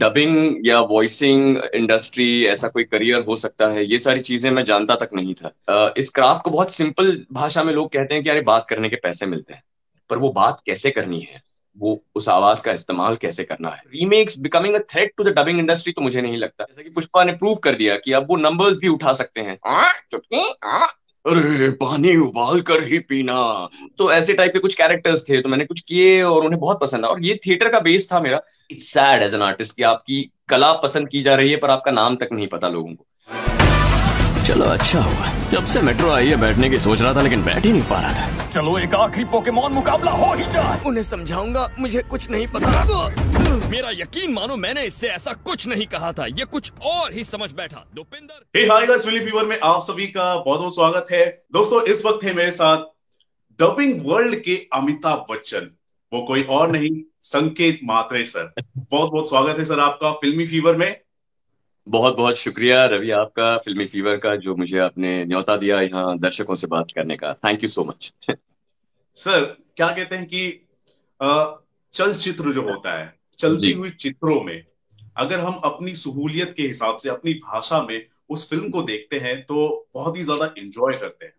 Dubbing या voicing industry ऐसा कोई करियर हो सकता है, ये सारी चीज़ें मैं जानता तक नहीं था। इस क्राफ्ट को बहुत सिंपल भाषा में लोग कहते हैं कि अरे बात करने के पैसे मिलते हैं, पर वो बात कैसे करनी है? वो उस आवाज़ का इस्तेमाल कैसे करना है? Remakes becoming a threat to the dubbing industry तो मुझे नहीं लगता। जैसे कि पुष्पा ने प्रूव कर दिया कि अब वो नंबर्स भी उठा सकते हैं। चुटकी अरे, पानी उबाल कर ही पीना। तो ऐसे टाइप के कुछ कैरेक्टर्स थे तो मैंने कुछ किए और उन्हें बहुत पसंद आया। और ये थिएटर का बेस था मेरा। It's sad as an artist कि आपकी कला पसंद की जा रही है, पर आपका नाम तक नहीं पता लोगों को। चलो अच्छा हुआ। जब से मेट्रो आई है बैठने की सोच रहा था लेकिन बैठ ही नहीं पा रहा था। चलो एक आखिरी पोकेमोन मुकाबला हो ही जाए। उन्हें समझाऊँगा मुझे कुछ नहीं पता। मेरा यकीन मानो मैंने इससे ऐसा कुछ नहीं कहा था। ये कुछ और ही समझ बैठा। Dupinder. Hey hi guys film fever में आप सभी का बहुत बहुत स्वागत है। दोस्तों इस वक्त है मेरे साथ डबिंग वर्ल्ड के अमिताभ बच्चन। वो कोई और नहीं संकेत मात्रे सर बहुत बहुत स्वागत है सर आपका फिल्मी फीवर में। बहुत बहुत शुक्रिया रवि आपका फिल्मी फीवर का जो मुझे आपने न्योता दिया यहाँ दर्शकों से बात करने का। Thank you so much sir क्या कहते हैं कि चलचित्र जो होता है चलती हुई चित्रों में अगर हम अपनी सहूलियत के हिसाब से अपनी भाषा में उस फ़िल्म को देखते हैं तो बहुत ही ज़्यादा एंजॉय करते हैं।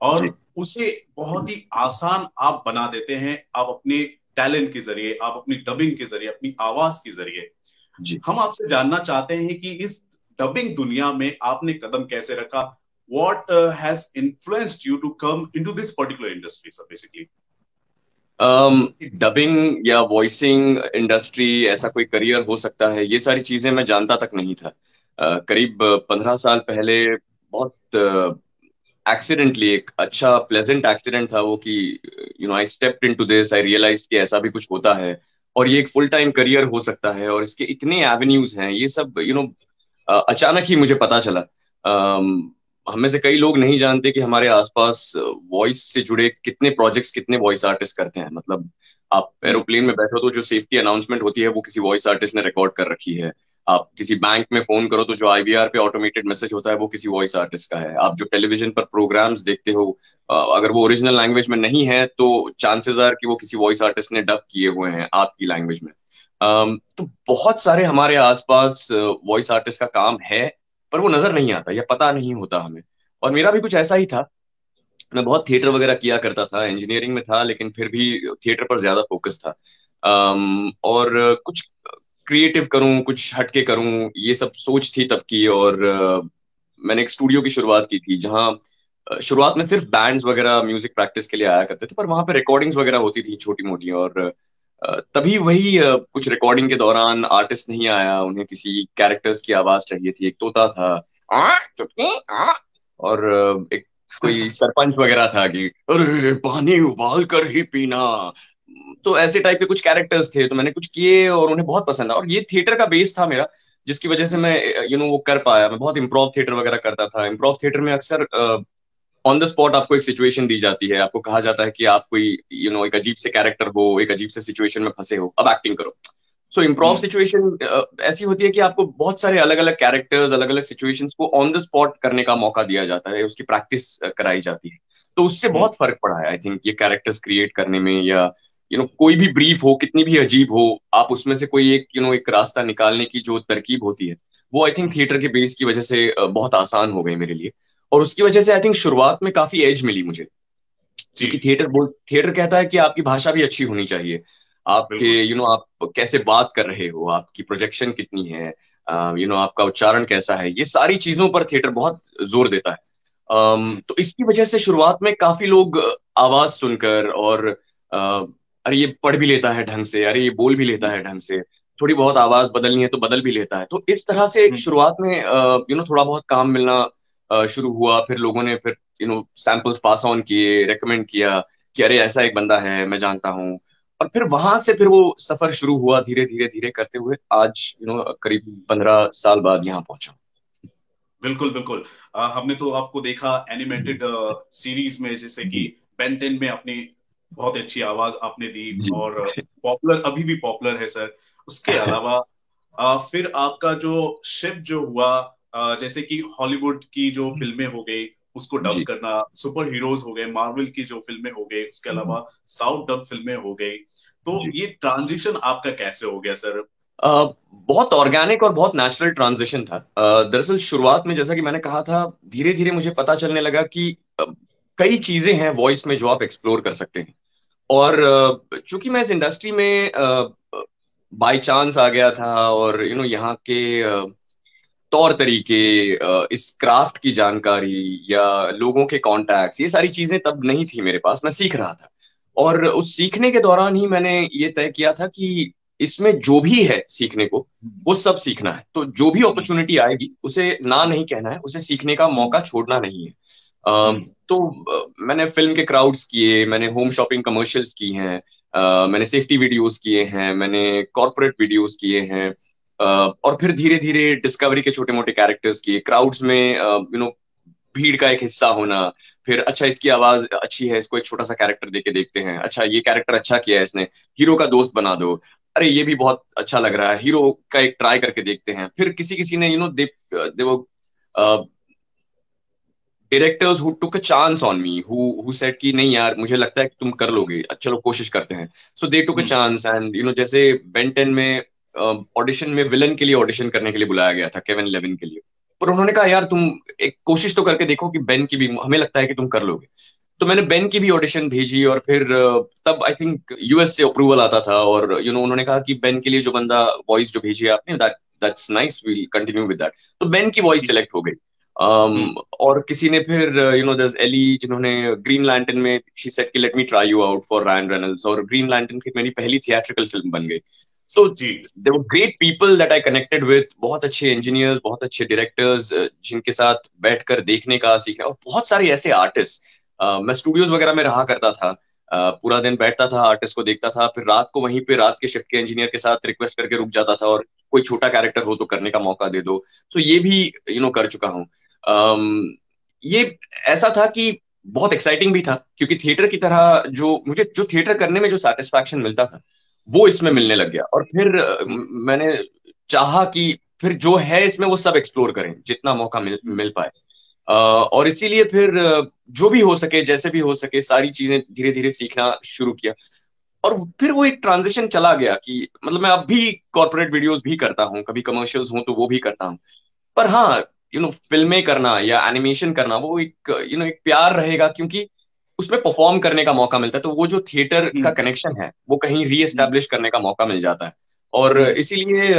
और उसे बहुत ही आसान आप बना देते हैं आप अपने टैलेंट के ज़रिए आप अपनी डबिंग के ज़रिए अपनी आवाज़ के ज़रिए। हम आपसे जानना चाहते हैं कि इस डबिंग दुनिया में आपने कदम कैसे रखा? What uh, has influenced you to come into this particular industry sir basically? Dubbing um, या वॉइसिंग इंडस्ट्री ऐसा कोई करियर हो सकता है ये सारी चीज़ें मैं जानता तक नहीं था। Uh, करीब पंद्रह साल पहले बहुत एक्सीडेंटली uh, एक अच्छा प्लेजेंट एक्सीडेंट था वो कि you know I stepped into this I realise कि ऐसा भी कुछ होता है। और ये एक फुल टाइम करियर हो सकता है और इसके इतने एवेन्यूज हैं ये सब यू you नो know, अचानक ही मुझे पता चला। हमें से कई लोग नहीं जानते कि हमारे आसपास वॉइस से जुड़े कितने प्रोजेक्ट्स कितने वॉइस आर्टिस्ट करते हैं। मतलब आप एरोप्लेन में बैठो तो जो सेफ्टी अनाउंसमेंट होती है वो किसी वॉइस आर्टिस्ट ने रिकॉर्ड कर रखी है। आप किसी बैंक में फ़ोन करो तो जो आईवीआर पे ऑटोमेटेड मैसेज होता है, वो किसी वॉइस आर्टिस्ट का है। आप जो टेलीविज़न पर प्रोग्राम्स देखते हो अगर वो ओरिजिनल लैंग्वेज में नहीं है तो चांसेस आर कि वो किसी वॉइस आर्टिस्ट ने डब किए हुए हैं आपकी लैंग्वेज में। तो बहुत सारे हमारे आसपास वॉइस आर्टिस्ट का काम है, पर वो नज़र नहीं आता या पता नहीं होता हमें। और मेरा भी कुछ ऐसा ही था। मैं बहुत थिएटर वगैरह किया करता था इंजीनियरिंग में था, लेकिन फिर भी थिएटर पर ज़्यादा फोकस था। और कुछ क्रिएटिव करूँ कुछ हटके करूँ ये सब सोच थी तब की और मैंने एक स्टूडियो की शुरुआत की थी जहाँ शुरुआत में सिर्फ़ बैंड्स वगैरह म्यूज़िक प्रैक्टिस के लिए आया करते थे पर वहाँ पे रिकॉर्डिंग्स वगैरह होती थी छोटी मोटी और तभी वही कुछ रिकॉर्डिंग के दौरान आर्टिस्ट नहीं आया उन्हें किसी कैरेक्टर्स की आवाज़ चाहिए थी एक तोता था आ, आ, और एक कोई सरपंच वगैरह था कि अरे पानी उबाल कर ही पीना तो ऐसे टाइप के कुछ कैरेक्टर्स थे तो मैंने कुछ किए और उन्हें बहुत पसंद आया। और ये थिएटर का बेस था मेरा जिसकी वजह से मैं यू you नो know, वो कर पाया। मैं बहुत इम्प्रोव थिएटर वगैरह करता था। इम्प्रोव थिएटर में अक्सर ऑन द स्पॉट आपको एक सिचुएशन दी जाती है। आपको कहा जाता है कि आप कोई यू नो एक अजीब से कैरेक्टर हो एक अजीब से सिचुएशन में फंसे हो। अब एक्टिंग करो। सो इम्प्रोव सिचुएशन ऐसी होती है कि आपको बहुत सारे अलग अलग कैरेक्टर्स अलग अलग सिचुएशंस को ऑन द स्पॉट करने का मौका दिया जाता है उसकी प्रैक्टिस कराई जाती है। तो उससे बहुत फ़र्क पड़ा है आई थिंक ये कैरेक्टर्स क्रिएट करने में या यू नो कोई भी ब्रीफ हो कितनी भी अजीब हो आप उसमें से कोई एक यू नो एक रास्ता निकालने की जो तरकीब होती है वो आई थिंक थिएटर के बेस की वजह से बहुत आसान हो गई मेरे लिए। और उसकी वजह से आई थिंक शुरुआत में काफ़ी एज मिली मुझे। क्योंकि थिएटर बोल थिएटर कहता है कि आपकी भाषा भी अच्छी होनी चाहिए। आपके यू नो आप कैसे बात कर रहे हो आपकी प्रोजेक्शन कितनी है यू नो आपका उच्चारण कैसा है ये सारी चीज़ों पर थिएटर बहुत ज़ोर देता है। तो इसकी वजह से शुरुआत में काफ़ी लोग आवाज़ सुनकर और अरे ये पढ़ भी लेता है ढंग से अरे ये बोल भी लेता है ढंग से। थोड़ी बहुत आवाज़ बदलनी है तो बदल भी लेता है। तो इस तरह से हम्म। शुरुआत में यू नो थोड़ा बहुत काम मिलना शुरू हुआ। फिर लोगों ने फिर you know samples pass on किए रेकमेंड किया कि अरे ऐसा एक बंदा है मैं जानता हूँ। और फिर वहाँ से फिर वो सफ़र शुरू हुआ धीरे धीरे धीरे करते हुए। आज यू नो करीब पंद्रह साल बाद यहाँ पहुँचा बिल्कुल बिल्कुल। आ, हमने तो आपको देखा एनिमेटेड सीरीज़ में जैसे कि बेंटेन में अपनी बहुत अच्छी आवाज़ आपने दी और पॉपुलर अभी भी पॉपुलर है सर उसके अलावा फिर आपका जो शिप जो हुआ जैसे कि हॉलीवुड की जो फ़िल्में हो गई उसको डब करना सुपर हीरोज हो गए मार्वल की जो फ़िल्में हो गई उसके अलावा साउथ डब फ़िल्में हो गई। तो ये ट्रांजिशन आपका कैसे हो गया सर बहुत ऑर्गेनिक और बहुत नेचुरल ट्रांजिशन था। दरअसल शुरुआत में जैसा कि मैंने कहा था धीरे धीरे मुझे पता चलने लगा कि कई चीज़ें हैं वॉइस में जो आप एक्सप्लोर कर सकते हैं। और चूँकि मैं इस इंडस्ट्री में बाय चांस आ गया था और यू नो यहाँ के तौर तरीके इस क्राफ्ट की जानकारी या लोगों के कॉन्टैक्ट्स ये सारी चीज़ें तब नहीं थी मेरे पास मैं सीख रहा था। और उस सीखने के दौरान ही मैंने ये तय किया था कि इसमें जो भी है सीखने को वो सब सीखना है। तो जो भी अपॉर्चुनिटी आएगी उसे ना नहीं कहना है उसे सीखने का मौका छोड़ना नहीं है। तो मैंने फ़िल्म के क्राउड्स किए, मैंने होम शॉपिंग कमर्शियल्स की हैं मैंने सेफ्टी वीडियोस किए हैं, मैंने कॉर्पोरेट वीडियोस किए हैं और फिर धीरे धीरे डिस्कवरी के छोटे मोटे कैरेक्टर्स किए। क्राउड्स में यू नो भीड़ का एक हिस्सा होना, फिर अच्छा इसकी आवाज़ अच्छी है, इसको एक छोटा सा कैरेक्टर देके देखते हैं। अच्छा ये कैरेक्टर अच्छा किया है इसने हीरो का दोस्त बना दो। अरे, ये भी बहुत अच्छा लग रहा है। हीरो का एक ट्राई करके देखते हैं। फिर किसी किसी ने यू नो दे दे वो directors who took a chance on me who who said कि नहीं यार मुझे लगता है कि तुम कर लोगे। चलो कोशिश करते हैं। So they took a chance and you know जैसे बेंटन में ऑडिशन uh, में विलन के लिए ऑडिशन करने के लिए बुलाया गया था केविन लेविन के लिए। पर उन्होंने कहा यार तुम एक कोशिश तो करके देखो कि बेन की भी हमें लगता है कि तुम कर लोगे। तो मैंने बेन की भी ऑडिशन भेजी और फिर तब आई थिंक यूएस से अप्रूवल आता था और यू you नो know, उन्होंने कहा कि बेन के लिए जो बंदा वॉइस जो भेजी है आपने that that's nice we'll continue with that तो बेन की वॉइस सिलेक्ट हो गई। Um, hmm. और किसी ने फिर यू नो दस एली जिन्होंने ग्रीन लैंटन में शी सेट कि let me try you out for Ryan Reynolds और ग्रीन लैंटन की मेरी पहली थिएट्रिकल फ़िल्म बन गई। So they were great people that I connected with बहुत अच्छे इंजीनियर्स बहुत अच्छे डायरेक्टर्स जिनके साथ बैठकर देखने का सीखा और बहुत सारे ऐसे आर्टिस्ट uh, मैं स्टूडियोज वगैरह में रहा करता था। Uh, पूरा दिन बैठता था आर्टिस्ट को देखता था फिर रात को वहीं पे रात के शिफ्ट के इंजीनियर के साथ रिक्वेस्ट करके रुक जाता था और कोई छोटा कैरेक्टर हो तो करने का मौका दे दो। सो so ये भी यू you नो know, कर चुका हूँ। ये ऐसा था कि बहुत एक्साइटिंग भी था, क्योंकि थिएटर की तरह जो मुझे, जो थिएटर करने में जो सेटिस्फैक्शन मिलता था, वो इसमें मिलने लग गया। और फिर मैंने चाहा कि फिर जो है इसमें वो सब एक्सप्लोर करें, जितना मौका मिल मिल पाए। और इसीलिए फिर, जो भी हो सके, जैसे भी हो सके, सारी चीज़ें धीरे धीरे सीखना शुरू किया। और फिर वो एक ट्रांजिशन चला गया कि मतलब मैं अब भी कॉर्पोरेट वीडियोस भी करता हूँ, कभी कमर्शियल्स हूँ तो वो भी करता हूँ। पर हाँ यू नो फ़िल्में करना या एनिमेशन करना वो एक यू you नो know, एक प्यार रहेगा क्योंकि उसमें परफॉर्म करने का मौका मिलता है। तो वो जो थिएटर का कनेक्शन हम्म। है वो कहीं रीएस्टेब्लिश हम्म। करने का मौका मिल जाता है। और हम्म। इसीलिए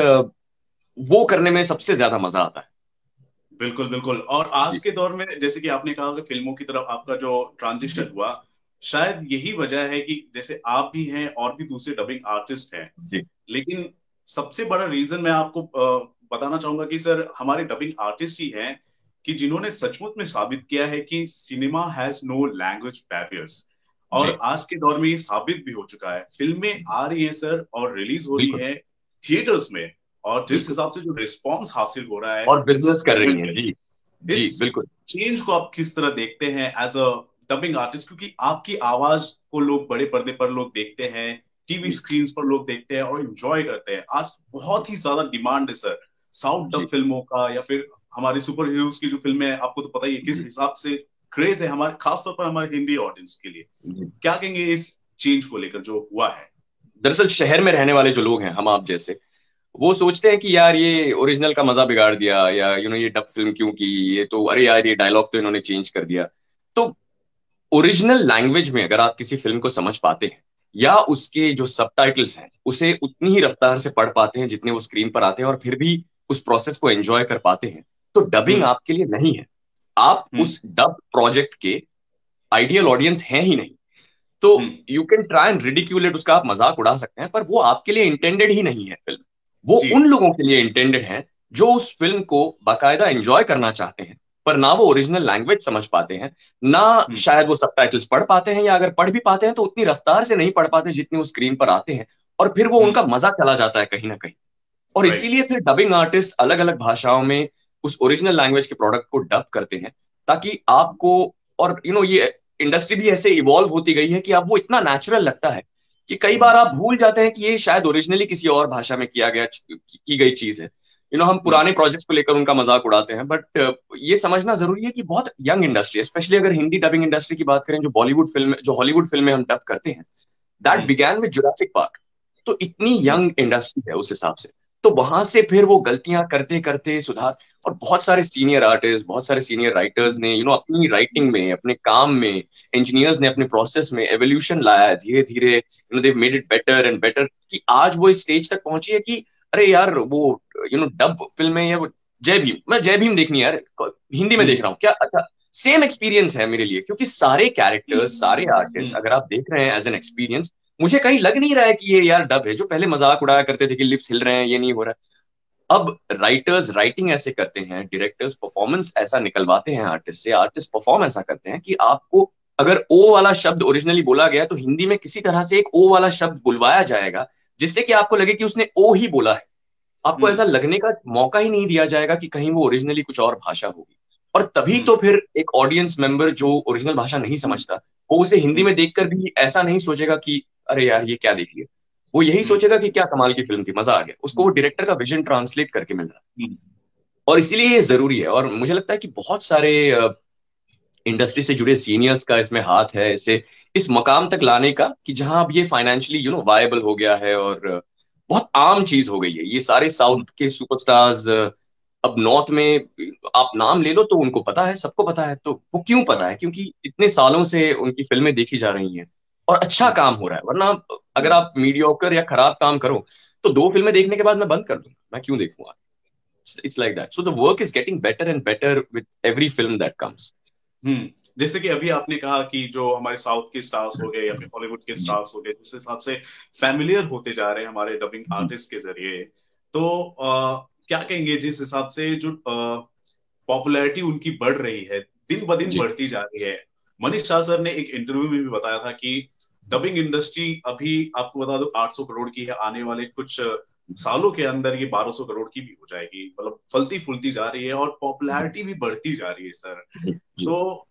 वो करने में सबसे ज़्यादा मज़ा आता है। बिल्कुल बिल्कुल। और आज के दौर में जैसे कि आपने कहा कि फ़िल्मों की तरफ़ आपका जो ट्रांजिशन हुआ शायद यही वजह है कि जैसे आप भी हैं और भी दूसरे डबिंग आर्टिस्ट हैं लेकिन सबसे बड़ा रीजन मैं आपको बताना चाहूँगा कि सर हमारे डबिंग आर्टिस्ट ही हैं कि जिन्होंने सचमुच में साबित किया है कि cinema has no language barriers और आज के दौर में ये साबित भी हो चुका है। फ़िल्में आ रही हैं सर और रिलीज़ हो रही है थिएटर्स में। और जिस हिसाब से जो रिस्पॉन्स हासिल हो रहा है और बिज़नेस कर रही है। जी। जी बिल्कुल। चेंज को आप किस तरह देखते हैं एज अ डबिंग आर्टिस्ट क्योंकि आपकी आवाज़ को लोग बड़े पर्दे पर लोग देखते हैं टीवी स्क्रीन पर लोग देखते हैं और इंजॉय करते हैं। आज बहुत ही ज़्यादा डिमांड है सर साउथ डब फ़िल्मों का या फिर हमारी सुपर हीरोज की जो फ़िल्में हैं आपको तो पता ही है किस हिसाब से क्रेज है हमारे खासतौर पर हमारे हिंदी ऑडियंस के लिए। क्या कहेंगे इस चेंज को लेकर जो हुआ है? दरअसल शहर में रहने वाले जो लोग हैं हम आप जैसे वो सोचते हैं कि यार ये ओरिजिनल का मज़ा बिगाड़ दिया या यू नो ये डब फ़िल्म क्यों की ये तो अरे यार ये डायलॉग तो इन्होंने चेंज कर दिया। तो ओरिजिनल लैंग्वेज में अगर आप किसी फ़िल्म को समझ पाते हैं या उसके जो सब हैं उसे उतनी ही रफ्तार से पढ़ पाते हैं जितने वो स्क्रीन पर आते हैं और फिर भी उस प्रोसेस को एंजॉय कर पाते हैं। तो डबिंग हम्म। आपके लिए नहीं है। आप हम्म। उस डब प्रोजेक्ट के आइडियल ऑडियंस हैं ही नहीं। तो you can try and ridicule उसका आप मज़ाक उड़ा सकते हैं पर वो आपके लिए इंटेंडेड ही नहीं है फ़िल्म वो उन लोगों के लिए इंटेंडेड है जो उस फ़िल्म को बाकायदा एंजॉय करना चाहते हैं पर ना वो ओरिजिनल लैंग्वेज समझ पाते हैं ना हम्म। शायद वो सब पढ़ पाते हैं या अगर पढ़ भी पाते हैं तो उतनी रफ्तार से नहीं पढ़ पाते जितनी वो स्क्रीन पर आते हैं और फिर वो उनका मज़ा चला जाता है कहीं ना कहीं। और right. इसीलिए फिर डबिंग आर्टिस्ट अलग अलग भाषाओं में उस ओरिजिनल लैंग्वेज के प्रोडक्ट को डब करते हैं ताकि आपको और यू you नो know, ये इंडस्ट्री भी ऐसे इवॉल्व होती गई है कि अब वो इतना नेचुरल लगता है कि कई बार आप भूल जाते हैं कि ये शायद ओरिजिनली किसी और भाषा में किया गया की गई चीज़ है। यू you नो know, हम पुराने प्रोजेक्ट्स को लेकर उनका मज़ाक उड़ाते हैं बट ये समझना ज़रूरी है कि बहुत यंग इंडस्ट्री है स्पेशली अगर हिंदी डबिंग इंडस्ट्री की बात करें जो बॉलीवुड फ़िल्म जो हॉलीवुड फ़िल्में हम डब करते हैं that began with Jurassic Park तो इतनी यंग इंडस्ट्री है उस हिसाब से। तो वहाँ से फिर वो गलतियाँ करते करते सुधार और बहुत सारे सीनियर आर्टिस्ट बहुत सारे सीनियर राइटर्स ने यू you नो know, अपनी राइटिंग में अपने काम में इंजीनियर्स ने अपने प्रोसेस में एवोल्यूशन लाया है धीरे धीरे you know they made it better and better कि आज वो इस स्टेज तक पहुँची है कि अरे यार वो यू नो डब फ़िल्म है या वो जय भीम मैं जय भीम देखनी यार हिंदी में देख रहा हूँ क्या अच्छा सेम एक्सपीरियंस है मेरे लिए क्योंकि सारे कैरेक्टर्स सारे आर्टिस्ट अगर आप देख रहे हैं एज एन एक्सपीरियंस मुझे कहीं लग नहीं रहा है कि ये यार डब है जो पहले मज़ाक उड़ाया करते थे कि लिप्स हिल रहे हैं ये नहीं हो रहा अब राइटर्स राइटिंग ऐसे करते हैं डायरेक्टर्स परफॉर्मेंस ऐसा निकलवाते हैं आर्टिस्ट से आर्टिस्ट परफॉर्म ऐसा करते हैं कि आपको अगर ओ वाला शब्द ओरिजिनली बोला गया तो हिंदी में किसी तरह से एक ओ वाला शब्द बुलवाया जाएगा जिससे कि आपको लगे कि उसने ओ ही बोला है आपको हम्म। ऐसा लगने का मौका ही नहीं दिया जाएगा कि कहीं वो ओरिजिनली कुछ और भाषा होगी और तभी हम्म। तो फिर एक ऑडियंस मेंबर जो ओरिजिनल भाषा नहीं समझता वो उसे हिंदी में देखकर भी ऐसा नहीं सोचेगा कि अरे यार ये क्या देख लिया वो यही सोचेगा कि क्या कमाल की फ़िल्म थी मज़ा आ गया। उसको वो डायरेक्टर का विजन ट्रांसलेट करके मिल रहा है। और इसीलिए ये ज़रूरी है। और मुझे लगता है कि बहुत सारे इंडस्ट्री से जुड़े सीनियर्स का इसमें हाथ है इसे इस मकाम तक लाने का कि जहाँ अब ये फाइनेंशियली यू नो वायबल हो गया है और बहुत आम चीज़ हो गई है। ये सारे साउथ के सुपरस्टार्स अब नॉर्थ में आप नाम ले लो तो उनको पता है सबको पता है। तो वो क्यों पता है? क्योंकि इतने सालों से उनकी फ़िल्में देखी जा रही हैं। और अच्छा काम हो रहा है। वरना अगर आप मीडियोकर या खराब काम करो तो दो फ़िल्में देखने के बाद मैं बंद कर दूँगा। मैं क्यों देखूँगा it's like that so the work is getting better and better with every film that comes hmm जैसे कि अभी आपने कहा कि जो हमारे साउथ के स्टार्स हो गए या फिर हॉलीवुड के स्टार्स हो गए जिस हिसाब से फैमिलियर होते जा रहे हैं हमारे डबिंग आर्टिस्ट के ज़रिए तो आ, क्या कहेंगे जिस हिसाब से जो पॉपुलैरिटी उनकी बढ़ रही है दिन ब दिन बढ़ती जा रही है। मनीष शाह सर ने एक इंटरव्यू में भी बताया था कि डबिंग इंडस्ट्री अभी आपको बता दो 800 करोड़ की है आने वाले कुछ सालों के अंदर ये 1200 करोड़ की भी हो जाएगी। मतलब फलती फूलती जा रही है और पॉपुलैरिटी भी बढ़ती जा रही है सर तो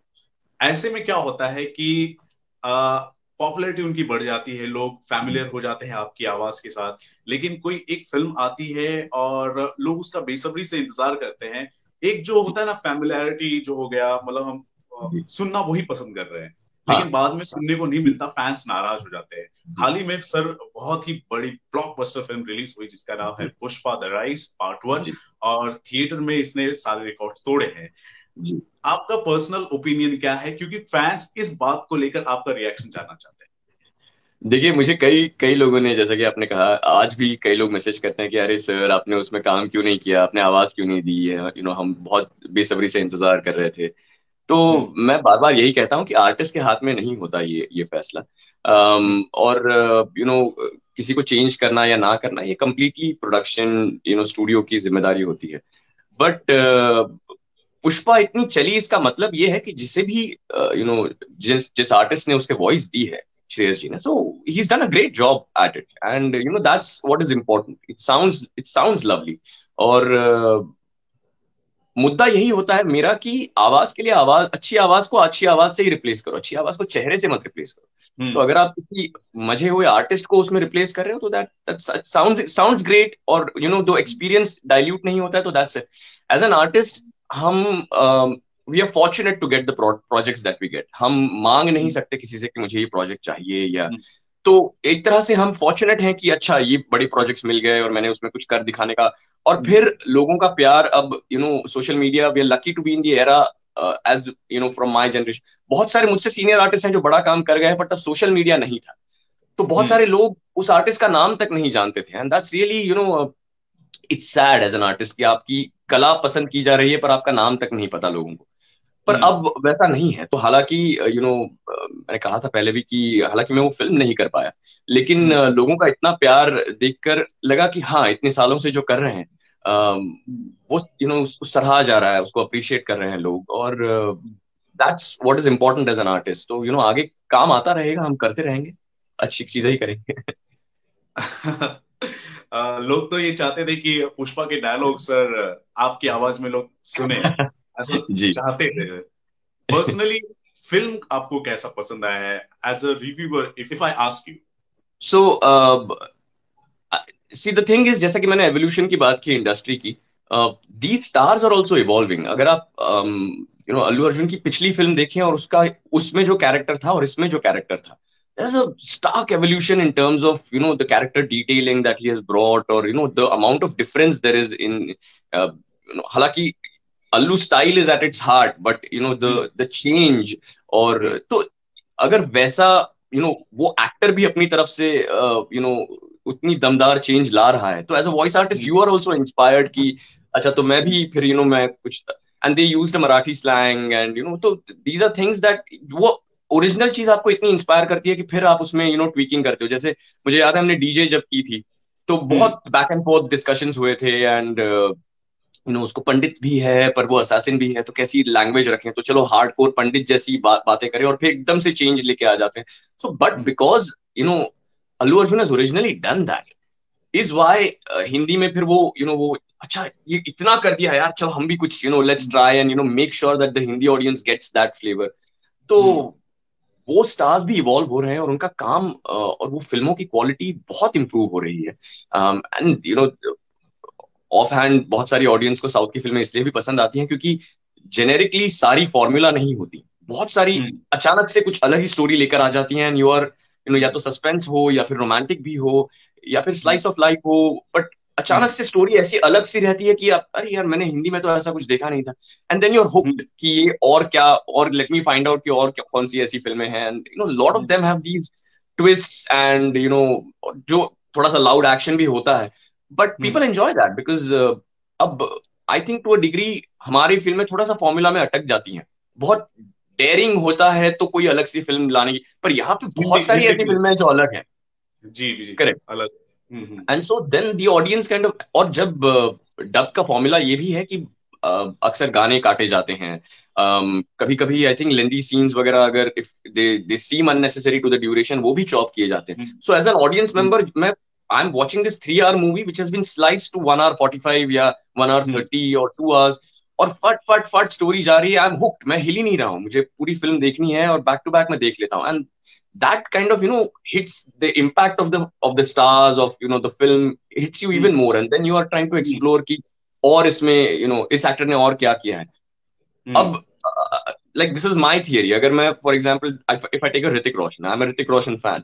ऐसे में क्या होता है कि पॉपुलरिटी उनकी बढ़ जाती है लोग फैमिलियर हो जाते हैं आपकी आवाज़ के साथ। लेकिन कोई एक फ़िल्म आती है और लोग उसका बेसब्री से इंतज़ार करते हैं एक जो होता है ना फैमिलियरिटी जो हो गया मतलब हम सुनना वही पसंद कर रहे हैं। लेकिन हाँ। बाद में सुनने को नहीं मिलता फैंस नाराज़ हो जाते हैं। हाल ही में सर बहुत ही बड़ी ब्लॉकबस्टर फ़िल्म रिलीज़ हुई जिसका नाम है Pushpa the rise part one और थिएटर में इसने सारे रिकॉर्ड तोड़े हैं। आपका पर्सनल ओपिनियन क्या है? क्योंकि फैंस इस बात को लेकर आपका रिएक्शन जानना चाहते हैं? देखिए मुझे कई कई लोगों ने जैसा कि आपने कहा आज भी कई लोग मैसेज करते हैं कि अरे सर आपने उसमें काम क्यों नहीं किया? आपने आवाज़ क्यों नहीं दी? है यू नो हम बहुत बेसब्री से इंतज़ार कर रहे थे। तो हम्म। मैं बार बार यही कहता हूँ कि आर्टिस्ट के हाथ में नहीं होता ये ये फैसला। um, और यू नो किसी को चेंज करना या ना करना ये completely production you know studio की ज़िम्मेदारी होती है। बट पुष्पा इतनी चली इसका मतलब ये है कि जिसे भी यू नो जिस जिस आर्टिस्ट ने उसके वॉइस दी है श्रेयस जी ने so he is done a great job at it and you know that's what is important it sounds it sounds lovely और uh, मुद्दा यही होता है मेरा कि आवाज़ के लिए आवाज़ अच्छी आवाज़ को अच्छी आवाज़ से ही रिप्लेस करो अच्छी आवाज़ को चेहरे से मत रिप्लेस करो hmm. तो अगर आप किसी मज़े हुए आर्टिस्ट को उसमें रिप्लेस कर रहे हो तो दैट साउंड्स साउंड्स ग्रेट और यू नो दो एक्सपीरियंस डाइल्यूट नहीं होता है तो that's it as an artist हम we are fortunate to get the projects that we get हम मांग नहीं सकते किसी से कि मुझे ये प्रोजेक्ट चाहिए या hmm. तो एक तरह से हम फॉर्चुनेट हैं कि अच्छा ये बड़े प्रोजेक्ट्स मिल गए और मैंने उसमें कुछ कर दिखाने का। और hmm. फिर लोगों का प्यार अब you know social media we are lucky to be in the era as you know from my generation बहुत सारे मुझसे सीनियर आर्टिस्ट हैं जो बड़ा काम कर गए हैं पर तब सोशल मीडिया नहीं था। तो बहुत hmm. सारे लोग उस आर्टिस्ट का नाम तक नहीं जानते थे। And that's really you know it's sad as an artist कि आपकी कला पसंद की जा रही है पर आपका नाम तक नहीं पता लोगों को। पर हम्म। अब वैसा नहीं है। तो हालाँकि यू नो मैंने कहा था पहले भी कि हालाँकि मैं वो फ़िल्म नहीं कर पाया। लेकिन हम्म। लोगों का इतना प्यार देखकर लगा कि हाँ इतने सालों से जो कर रहे हैं वो यू नो उसको सराहा जा रहा है उसको अप्रिशिएट कर रहे हैं लोग। और that's what is important as an artist तो यू नो आगे काम आता रहेगा हम करते रहेंगे अच्छी चीज़ें ही करेंगे। लोग तो ये चाहते थे कि पुष्पा के डायलॉग सर आपकी आवाज़ में लोग सुने। ऐसा चाहते थे? पर्सनली फ़िल्म आपको कैसा पसंद आया है? As a reviewer if if I ask you so see the thing is जैसा कि मैंने एवोल्यूशन की बात की इंडस्ट्री की the stars are also evolving अगर आप यू नो अल्लू अर्जुन की पिछली फ़िल्म देखें और उसका उसमें जो कैरेक्टर था और इसमें जो कैरेक्टर था there's a stark evolution in terms of you know the character detailing that he has brought or you know the amount of difference there is in uh, you know halaki style is at its heart but you know the the change or तो अगर वैसा you you know know, वो actor भी अपनी तरफ़ से you uh, know you know, उतनी दमदार चेंज ला रहा है तो as a voice artist you are also inspired कि अच्छा तो मैं भी फिर यू you नो know, मैं कुछ and they use Marathi slang and you know तो दीज आर थिंग्स दैट वो ओरिजिनल चीज़ आपको इतनी इंस्पायर करती है कि फिर आप उसमें यू नो ट्वीकिंग करते हो। जैसे मुझे याद है हमने डीजे जब की थी तो बहुत बैक एंड फोर्थ डिस्कशन हुए थे एंड यू नो उसको पंडित भी है पर वो असैसिन भी है तो कैसी लैंग्वेज रखें? तो चलो हार्ड कोर पंडित जैसी बा, बातें करें और फिर एकदम से चेंज लेके आ जाते हैं। So but because you know Allu Arjun has originally done that is why Hindi में फिर वो यू you नो know, वो अच्छा ये इतना कर दिया यार चलो हम भी कुछ you know let's try and you know make sure that the Hindi audience gets that flavour तो hmm. वो स्टार्स भी इवॉल्व हो रहे हैं और उनका काम और वो फ़िल्मों की क्वालिटी बहुत इंप्रूव हो रही है। And you know off hand बहुत सारी ऑडियंस को साउथ की फ़िल्में इसलिए भी पसंद आती हैं क्योंकि जेनेरिकली सारी फॉर्मूला नहीं होती। बहुत सारी hmm. अचानक से कुछ अलग ही स्टोरी लेकर आ जाती हैं and you are you know या तो सस्पेंस हो या फिर रोमांटिक भी हो या फिर स्लाइस ऑफ़ लाइफ हो बट अचानक से स्टोरी ऐसी अलग सी रहती है कि आप अरे यार मैंने हिंदी में तो ऐसा कुछ देखा नहीं था। एंड देन यूर हुक्ड कि ये और क्या और लेट मी फाइंड आउट कि और क्या, कौन सी ऐसी फ़िल्में हैं। And you know lot of them have these twist and you know जो थोड़ा सा लाउड एक्शन भी होता है। But people enjoy that because अब I think to a degree हमारी फ़िल्में थोड़ा सा फॉर्मूला में अटक जाती हैं। बहुत डेयरिंग होता है तो कोई अलग सी फ़िल्म लाने की। पर यहाँ पे बहुत सारी ऐसी फ़िल्में हैं जो अलग हैं। जी जी करेक्ट अलग। And so then the audience kind of और जब डब uh, का फॉर्मूला ये भी है कि uh, अक्सर गाने काटे जाते हैं। कभी कभी आई थिंक लेंदी सीन्स वगैरह अगर if they they seem unnecessary to the duration वो भी चॉप किए जाते हैं। So as an audience member मैं I am watching this three hour movie which has been slice to one hour forty five या one hour thirty और two hours और फट फट फट स्टोरी जा रही है। आई एम हुक्ड मैं हिल ही नहीं रहा हूँ। मुझे पूरी फ़िल्म देखनी है और बैक टू बैक मैं देख लेता हूँ। And that kind of you know hits the impact of the of the stars of you know the film hits you even more. And then you are trying to explore कि और इसमें you know इस actor ने और क्या किया है। अब like this is my theory अगर मैं for example if I take a Hrithik Roshan I'm a Hrithik Roshan fan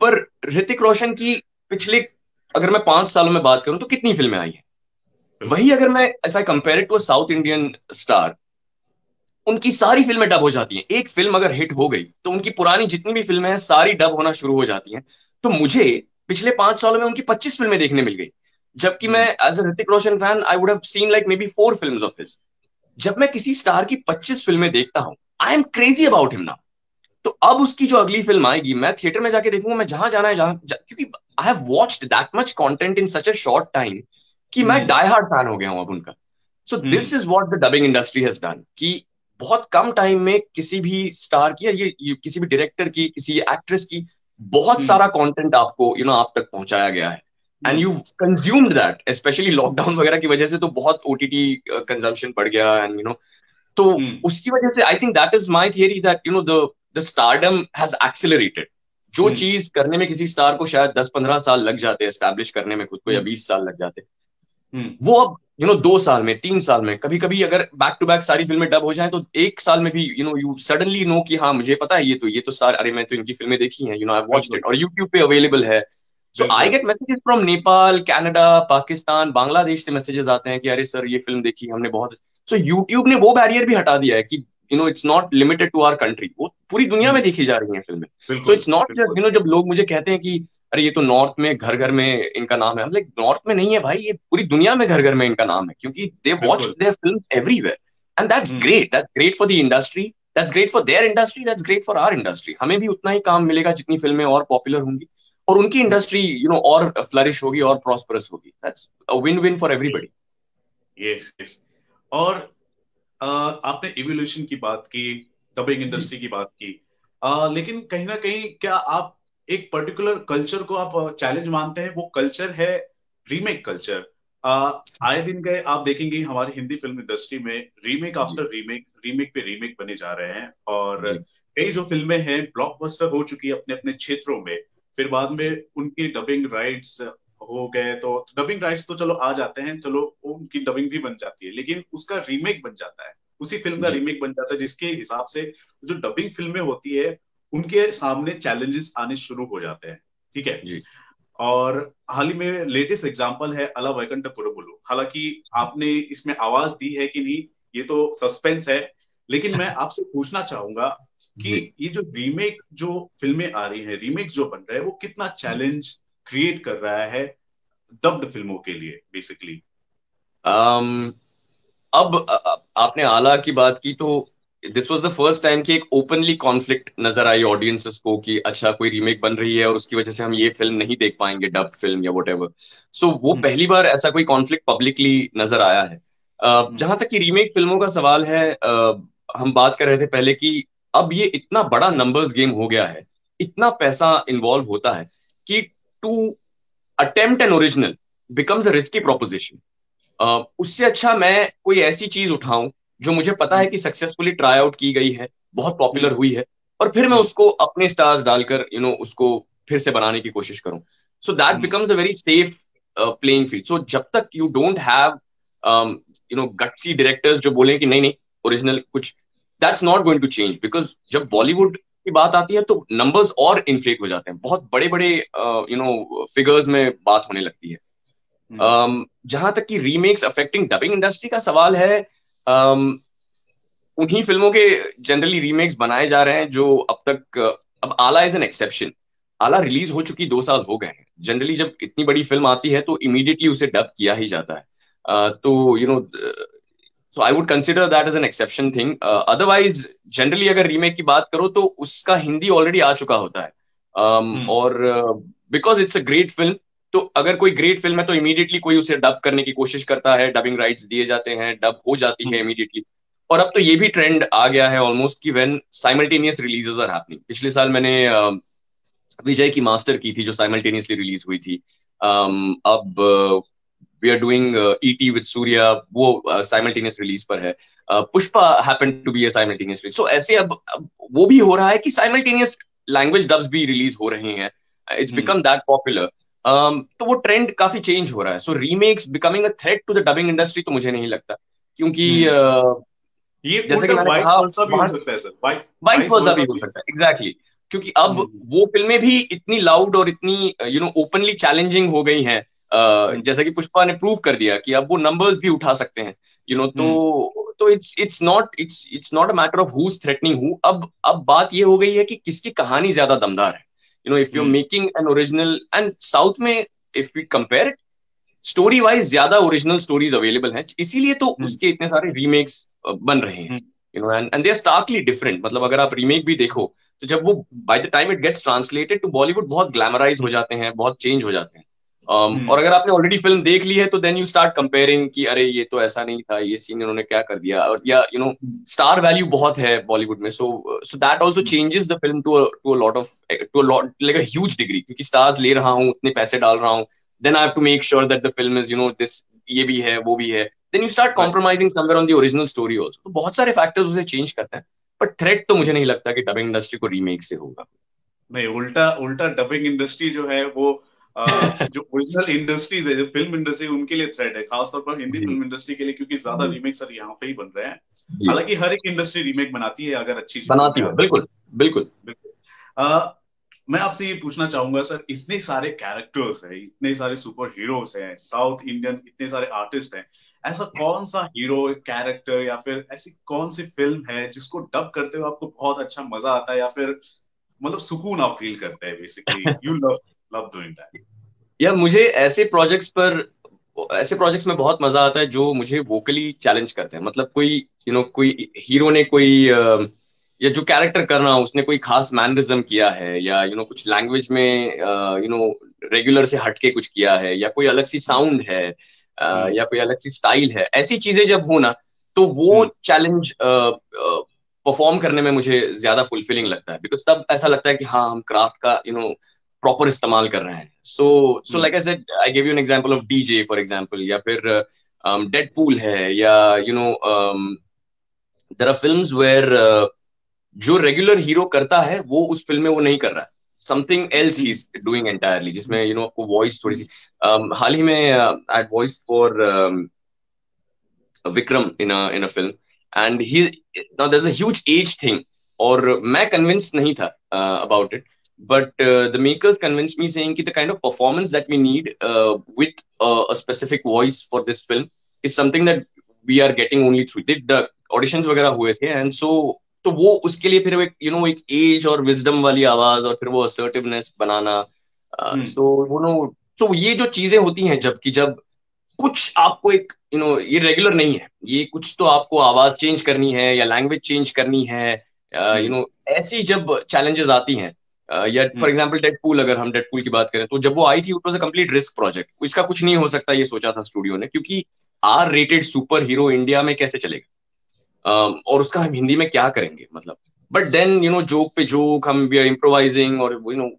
पर ऋतिक रोशन की पिछले, अगर मैं पाँच सालों में बात करूँ तो कितनी फ़िल्में आई हैं? वही अगर मैं if I compare it to south Indian star उनकी सारी फ़िल्में डब हो जाती हैं। एक फ़िल्म अगर हिट हो गई तो उनकी पुरानी जितनी भी फ़िल्में हैं, सारी डब होना शुरू हो जाती हैं। तो मुझे पिछले पाँच सालों में उनकी पच्चीस फ़िल्में देखने मिल गई। जबकि मैं as a Hrithik Roshan fan I would have seen like maybe four film of his जब मैं किसी स्टार की पच्चीस फ़िल्में देखता हूँ I am crazy about him ना तो अब उसकी जो अगली फ़िल्म आएगी मैं थिएटर में जाके देखूँगा मैं जहाँ जाना है जहाँ जा, क्योंकि I have watched that much content in such a short time कि मैं डाई हार्ड फ़ैन हो गया हूँ अब उनका। So this is what the dubbing industry has done कि बहुत कम टाइम में किसी भी स्टार की या ये, ये किसी भी डायरेक्टर की किसी एक्ट्रेस की बहुत hmm. सारा कंटेंट आपको यू you नो know, आप तक पहुँचाया गया है। And you consumed that specially lockdown वगैरह की वजह से तो बहुत ओटीटी कंजम्पशन बढ़ गया एंड यू नो तो hmm. उसकी वजह से I think that is my theory that you know the the stardom has accelerated जो hmm. चीज़ करने में किसी स्टार को शायद दस पंद्रह साल लग जाते हैं एस्टेब्लिश करने में खुद को या hmm. बीस साल लग जाते hmm. वो अब यू नो दो साल में तीन साल में कभी कभी अगर बैक टू बैक सारी फ़िल्में डब हो जाए तो एक साल में भी you know you suddenly know कि हाँ मुझे पता है ये तो ये तो सार अरे मैं तो इनकी फ़िल्में देखी हैं you know I watched it और यूट्यूब पे अवेलेबल है so I get messages from Nepal Canada Pakistan Bangladesh से मैसेजेस आते हैं कि अरे सर ये फ़िल्म देखी हमने बहुत सो so, यूट्यूब ने वो बैरियर भी हटा दिया है कि you know it's not limited to our country वो पूरी दुनिया में देखी जा रही है फ़िल्में। So it's not just you know जब लोग मुझे कहते हैं कि अरे ये तो नॉर्थ में घर घर में इनका नाम है। लाइक नॉर्थ में नहीं है भाई ये पूरी दुनिया में घर घर में इनका नाम है क्योंकि they watch their film everywhere and that's great that's great for the industry that's great for their industry that's great for our industry हमें भी उतना ही काम मिलेगा जितनी फ़िल्में और पॉपुलर होंगी। और उनकी इंडस्ट्री यू नो और फ्लरिश होगी और प्रॉस्परस होगी। That's a win win for everybody yes yes और आपने इवोल्यूशन की बात की डबिंग इंडस्ट्री की बात की। आ, लेकिन कहीं ना कहीं क्या आप एक पर्टिकुलर कल्चर को आप चैलेंज मानते हैं? वो कल्चर है रीमेक कल्चर आए दिन गए आप देखेंगे हमारी हिंदी फ़िल्म इंडस्ट्री में रीमेक आफ्टर रीमेक रीमेक पे रीमेक बने जा रहे हैं और कई जो फ़िल्में हैं ब्लॉकबस्टर हो चुकी है अपने अपने क्षेत्रों में। फिर बाद में उनके डबिंग राइट्स हो गए तो डबिंग राइट्स तो चलो आ जाते हैं चलो उनकी डबिंग भी बन जाती है लेकिन उसका रीमेक बन जाता है। उसी फ़िल्म का रीमेक बन जाता है जिसके हिसाब से जो डबिंग फ़िल्में होती है उनके सामने चैलेंजेस आने शुरू हो जाते हैं ठीक है? और हाल ही में लेटेस्ट एग्ज़ाम्पल है अला वैकंठ पुरबुलु हालाँकि आपने इसमें आवाज़ दी है कि नहीं ये तो सस्पेंस है लेकिन मैं आपसे पूछना चाहूँगा कि ये जो रीमेक जो फ़िल्में आ रही हैं रीमेक जो बन रहे हैं वो कितना चैलेंज क्रिएट कर रहा है डब्ड फ़िल्मों के लिए बेसिकली um, अब आपने आला की बात की तो this was the first time कि एक ओपनली कॉन्फ्लिक्ट नज़र आई ऑडियंसेस को कि अच्छा कोई रीमेक बन रही है और उसकी वजह से हम ये फ़िल्म नहीं देख पाएँगे डब फ़िल्म या वट एवर सो वो हम्म। पहली बार ऐसा कोई कॉन्फ्लिक्ट पब्लिकली नज़र आया है। uh, जहाँ तक कि रीमेक फ़िल्मों का सवाल है uh, हम बात कर रहे थे पहले कि अब ये इतना बड़ा नंबर्स गेम हो गया है इतना पैसा इन्वॉल्व होता है कि to attempt an original becomes a risky proposition उससे अच्छा मैं कोई ऐसी चीज़ उठाऊं जो मुझे पता है कि सक्सेसफुली ट्राई आउट की गई है बहुत पॉपुलर हुई है और फिर मैं उसको अपने स्टार्स डालकर यू नो उसको फिर से बनाने की कोशिश करूँ। So that becomes a very safe playing field so जब तक you don't have you know gutsy directors जो बोले कि नहीं नहीं ओरिजिनल कुछ that's not going to change because जब बॉलीवुड की बात आती है तो नंबर्स और इन्फ्लेट हो जाते हैं। बहुत बड़े बड़े यू नो फिगर्स में बात होने लगती है। um, जहाँ तक कि रीमेक्स अफेक्टिंग डबिंग इंडस्ट्री का सवाल है um, उन्हीं फ़िल्मों के जनरली रीमेक्स बनाए जा रहे हैं जो अब तक अब Ala is an exception Ala release हो चुकी दो साल हो गए हैं। जनरली जब इतनी बड़ी फ़िल्म आती है तो इमीडिएटली उसे डब किया ही जाता है। uh, तो you know so I would consider that as an exception thing otherwise generally अगर रीमेक की बात करो तो उसका हिंदी ऑलरेडी आ चुका होता है। Um, hmm. और because it's a great film तो अगर कोई ग्रेट फ़िल्म है तो इमीडिएटली कोई उसे डब करने की कोशिश करता है। डबिंग राइट्स दिए जाते हैं डब हो जाती है इमीडिएटली हम्म। और अब तो ये भी ट्रेंड आ गया है ऑलमोस्ट कि when simultaneous releases are happening पिछले साल मैंने विजय की मास्टर की थी जो साइमल्टेनियसली रिलीज़ हुई थी। Um, अब we are doing ET with Suriya वो साइमल्टेनियस uh, रिलीज़ पर है। Pushpa happen to be simultaneous release so ऐसे अब, अब वो भी हो रहा है कि साइमल्टेनियस लैंग्वेज डब्स भी रिलीज़ हो रहे हैं। इट्स बिकम दैट पॉपुलर तो वो ट्रेंड काफ़ी चेंज हो रहा है। So remakes becoming a threat to the dubbing industry तो मुझे नहीं लगता। क्योंकि uh, ये जैसे कि मैंने कहा भी हो सकता है सर। वाइस वर्सा भी हो सकता है। एग्जैक्टली क्योंकि अब हम्म। वो फ़िल्में भी इतनी लाउड और इतनी यू नो ओपनली चैलेंजिंग हो गई हैं। जैसा कि पुष्पा ने प्रूव कर दिया कि अब वो नंबर्स भी उठा सकते हैं यू नो तो हम्म। तो it's it's not it's it's not a matter of who's threatening who अब अब बात ये हो गई है कि किसकी कहानी ज़्यादा दमदार है। You know if mm. making an original and south में if compare it story wise ज़्यादा ओरिजिनल स्टोरीज अवेलेबल हैं। इसीलिए तो hmm. उसके इतने सारे रीमेक्स बन रहे हैं। You know and and they are starkly different मतलब अगर आप रीमेक भी देखो तो जब वो by the time it gets translated to Bollywood बहुत ग्लैमराइज हो जाते हैं बहुत चेंज हो जाते हैं। Um, hmm. और अगर आपने ऑलरेडी फ़िल्म देख ली है तो देन यू स्टार्ट कंपेयरिंग कि अरे ये तो ऐसा नहीं था ये सीन इन्होंने क्या कर दिया? और या यू नो स्टार वैल्यू बहुत है बॉलीवुड में so so that also changes the film to to a lot of to a lot like a huge degree क्योंकि स्टार्स ले रहा हूँ उतने पैसे डाल रहा हूँ then I have to make sure that the film is you know this ये भी है वो भी है then you start compromising somewhere on the original story also तो बहुत सारे फैक्टर्स उसे चेंज करते हैं बट थ्रेट तो मुझे नहीं लगता कि डबिंग इंडस्ट्री को रीमेक से होगा। नहीं उल्टा उल्टा डबिंग इंडस्ट्री जो है वो जो ओरिजिनल इंडस्ट्रीज़ है जो फ़िल्म इंडस्ट्री उनके लिए थ्रेट है खासतौर पर हिंदी फ़िल्म इंडस्ट्री के लिए क्योंकि ज़्यादा रीमेक सर यहाँ पे ही बन रहे हैं। हालाँकि हर एक इंडस्ट्री रीमेक बनाती है अगर अच्छी बनाती है बिल्कुल बिल्कुल। बिल्कुल। मैं आपसे ये पूछना चाहूँगा सर इतने सारे कैरेक्टर्स हैं इतने सारे सुपर हीरोज हैं साउथ इंडियन इतने सारे आर्टिस्ट हैं ऐसा कौन सा हीरो कैरेक्टर या फिर ऐसी कौन सी फ़िल्म है जिसको डब करते हुए आपको बहुत अच्छा मज़ा आता है या फिर मतलब सुकून आप फील करते हैं basically you love love doing that या मुझे ऐसे प्रोजेक्ट्स पर ऐसे प्रोजेक्ट्स में बहुत मज़ा आता है जो मुझे वोकली चैलेंज करते हैं। मतलब कोई यू you नो know, कोई हीरो ने कोई uh, या जो कैरेक्टर कर रहा उसने कोई खास मैनरिज्म किया है या यू you नो know, कुछ लैंग्वेज में यू नो रेगुलर से हटके कुछ किया है या कोई अलग सी साउंड है uh, या कोई अलग सी स्टाइल है ऐसी चीज़ें जब हो ना तो वो चैलेंज परफॉर्म करने में मुझे ज़्यादा फुलफिलिंग लगता है। बिकॉज़ तब ऐसा लगता है कि हाँ हम क्राफ्ट का you you know know, proper इस्तेमाल कर रहे हैं। So so like I said I give you an example of DJ for example या फिर डेडपूल um, है या you know there are films where जो रेगुलर हीरो करता है वो उस फ़िल्म में वो नहीं कर रहा है। Something else he is doing entirely जिसमें यू नो आपको वॉइस थोड़ी सी um, हाल ही में at voice for Vikram in in a film and he now there is a huge age thing और मैं कन्विंस नहीं था about uh, it but uh, the makers convinced me saying that the kind of performance that we need uh, with uh, a specific voice for this film is something that we are getting only through did the auditions वगैरह हुए थे and so तो वो उसके लिए फिर एक you know एक एज और विजडम वाली आवाज़ और फिर वो असर्टिवनेस बनाना सो वो नो तो ये जो चीज़ें होती हैं जबकि जब कुछ आपको एक यू नो ये रेगुलर नहीं है ये कुछ तो आपको आवाज़ चेंज करनी है या लैंग्वेज चेंज करनी है यू नो ऐसी जब चैलेंजेस आती हैं या फॉर एग्ज़ाम्पल डेडपूल अगर हम डेडपूल की बात करें तो जब वो आई थी it was a complete risk project इसका कुछ नहीं हो सकता ये सोचा था स्टूडियो ने क्योंकि R rated superhero India में कैसे चलेगा? और उसका हम हिंदी में क्या करेंगे मतलब? But then you know joke पे जोक हम वी आर इम्प्रोवाइजिंग और यू नो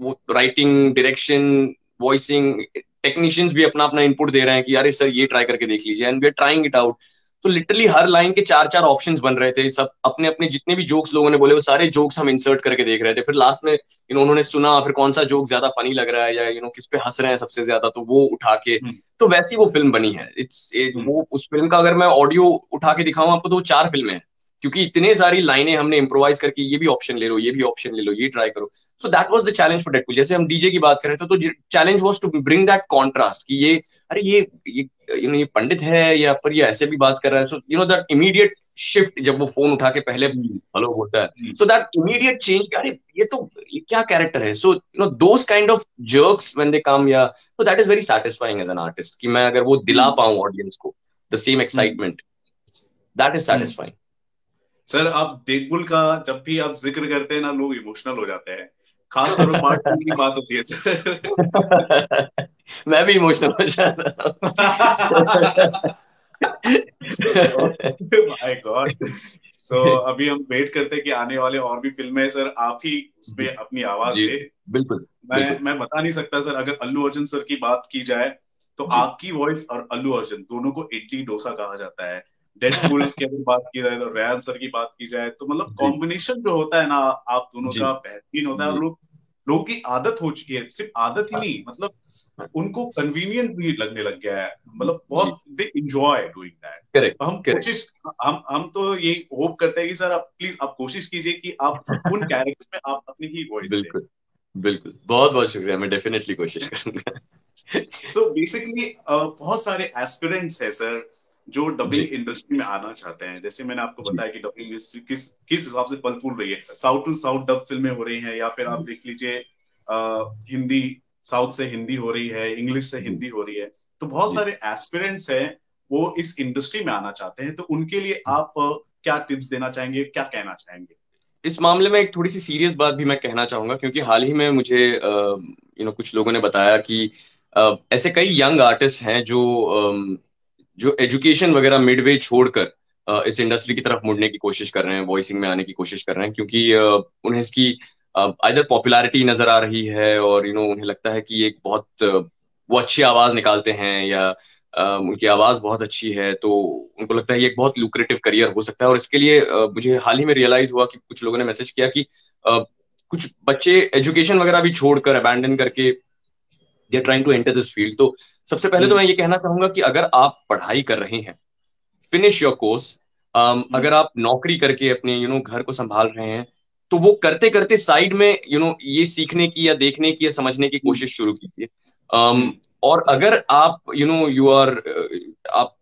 वो राइटिंग डायरेक्शन वॉइसिंग टेक्नीशियंस भी अपना अपना इनपुट दे रहे हैं कि यार सर ये ट्राई करके देख लीजिए. And we are trying it out तो लिटरली हर लाइन के चार चार ऑप्शन बन रहे थे सब अपने अपने जितने भी जोक्स लोगों ने बोले वो सारे जोक्स हम इंसर्ट करके देख रहे थे फिर लास्ट में यू नो उन्होंने सुना फिर कौन सा जोक ज़्यादा फनी लग रहा है या यू नो किस पे हंस रहे हैं सबसे ज़्यादा तो वो उठा के हम्म। तो वैसी वो फ़िल्म बनी है इट्स हम्म। वो उस फ़िल्म का अगर मैं ऑडियो उठा के दिखाऊँ आपको तो वो चार फ़िल्में हैं क्योंकि इतने सारी लाइनें हमने इम्प्रोवाइज करके ये भी ऑप्शन ले लो ये भी ऑप्शन ले लो ये ट्राई करो। So that was the challenge for Deadpool जैसे हम डीजे की बात कर रहे थे तो challenge was to bring that contrast कि ये अरे ये ये यू नो ये पंडित है या पर ये ऐसे भी बात कर रहा है। So you know that immediate shift जब वो फ़ोन उठा के पहले हेलो बोलता है। सो दैट इमीडिएट चेंज अरे ये तो ये क्या कैरेक्टर है? So you know those kind of jerks when they come या so that is very satisfying as an artist कि मैं अगर वो दिला hmm. पाऊँ ऑडियंस को the same excitement that is satisfying sir आप डेडपुल का जब भी आप ज़िक्र करते हैं ना लोग इमोशनल हो जाते हैं। खास तौर पर पार्ट टू की बात होती है सर। मैं भी इमोशनल हो जाता माय गॉड सो अभी हम वेट करते हैं कि आने वाले और भी फ़िल्में सर। आप ही उसमें अपनी आवाज़ दे। बिल्कुल मैं बिल्कुल. मैं बता नहीं सकता सर। अगर अल्लू अर्जुन सर की बात की जाए तो आपकी वॉइस और अल्लू अर्जुन दोनों को इडली डोसा कहा जाता है। डेडपुल की अगर बात की जाए तो रेहान सर की बात की जाए तो मतलब कॉम्बिनेशन जो होता है ना आप दोनों का बेहतरीन होता है। लोग लोगों की आदत हो चुकी है सिर्फ़ आदत ही नहीं मतलब उनको कन्वीनियंट भी लगने लग गया है। मतलब बहुत दे इंजॉय डूइंग दैट हम कोशिश हम हम तो ये होप करते हैं कि सर आप प्लीज़ आप कोशिश कीजिए कि आप उन कैरेक्टर में आप अपनी ही वॉइस बिल्कुल बिल्कुल। बहुत बहुत शुक्रिया मैं डेफिनेटली कोशिश करूँगा। सो बेसिकली बहुत सारे एस्पिरेंट्स है सर जो डबिंग इंडस्ट्री में आना चाहते हैं। जैसे मैंने आपको बताया कि डबिंग इंडस्ट्री किस किस हिसाब से फल फूल रही है। साउथ टू साउथ डब फ़िल्में हो रही हैं या फिर आप देख लीजिए हिंदी साउथ से हिंदी हो रही है इंग्लिश से हिंदी हो रही है। तो बहुत सारे एस्पिरेंट्स हैं वो इस इंडस्ट्री में आना चाहते हैं। तो उनके लिए आप क्या टिप्स देना चाहेंगे क्या कहना चाहेंगे? इस मामले में एक थोड़ी सी सीरियस बात भी मैं कहना चाहूँगा क्योंकि हाल ही में मुझे यू नो कुछ लोगों ने बताया कि ऐसे कई यंग आर्टिस्ट हैं जो जो एजुकेशन वगैरह मिडवे छोड़कर इस इंडस्ट्री की तरफ़ मुड़ने की कोशिश कर रहे हैं वॉइसिंग में आने की कोशिश कर रहे हैं, क्योंकि उन्हें इसकी इधर पॉपुलैरिटी नज़र आ रही है और यू नो उन्हें लगता है कि एक बहुत, वो अच्छी आवाज़ निकालते हैं या उनकी आवाज़ बहुत अच्छी है तो उनको लगता है ये एक बहुत लुक्रेटिव करियर हो सकता है। और इसके लिए मुझे हाल ही में रियलाइज़ हुआ कि कुछ लोगों ने मैसेज किया कि कुछ बच्चे एजुकेशन वगैरह भी छोड़कर अबैंडन करके they trying to enter this field तो सबसे पहले तो हम्म। मैं ये कहना चाहूँगा कि अगर आप पढ़ाई कर रहे हैं फिनिश योर कोर्स अगर आप नौकरी करके अपने यू you नो know, घर को संभाल रहे हैं तो वो करते करते साइड में यू you नो know, ये सीखने की या देखने की या समझने की हम्म। कोशिश शुरू कीजिए um, और अगर आप यू नो यू आर आप